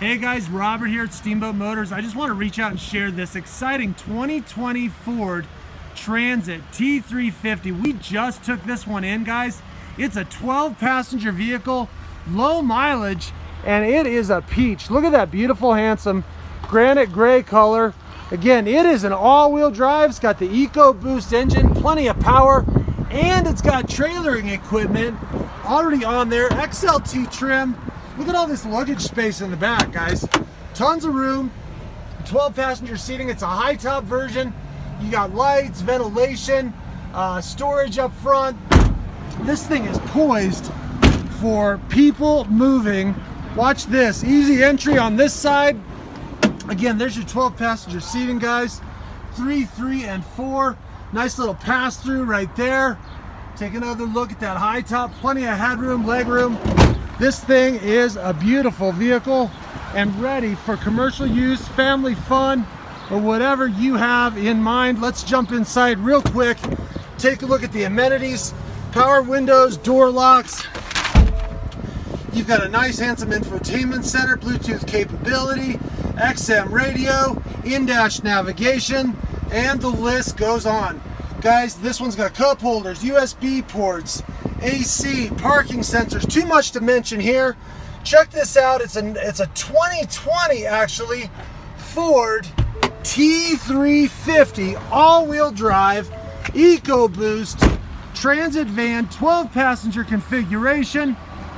Hey guys, Robert here at Steamboat Motors. I just want to reach out and share this exciting 2020 Ford Transit T350. We just took this one in, guys. It's a 12 passenger vehicle, low mileage, and it is a peach. Look at that beautiful, handsome granite gray color. Again, it is an all-wheel drive. It's got the EcoBoost engine, plenty of power, and it's got trailering equipment already on there. XLT trim. Look at all this luggage space in the back, guys. Tons of room. 12 passenger seating. It's a high top version. You got lights, ventilation, uh, storage up front. This thing is poised for people moving. Watch this. Easy entry on this side. Again, there's your 12 passenger seating, guys. Three, three, and four. Nice little pass through right there. Take another look at that high top. Plenty of headroom, leg room. This thing is a beautiful vehicle and ready for commercial use, family fun, or whatever you have in mind. Let's jump inside real quick. Take a look at the amenities. Power windows, door locks. You've got a nice handsome infotainment center, Bluetooth capability, XM radio, in-dash navigation, and the list goes on. Guys, this one's got cup holders, USB ports, AC, parking sensors, too much to mention here. Check this out, it's a, it's a 2020 actually, Ford T350 all-wheel drive, EcoBoost, transit van, 12 passenger configuration.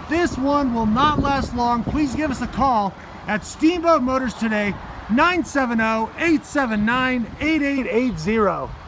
This one will not last long. Please give us a call at Steamboat Motors today, 970-879-8880.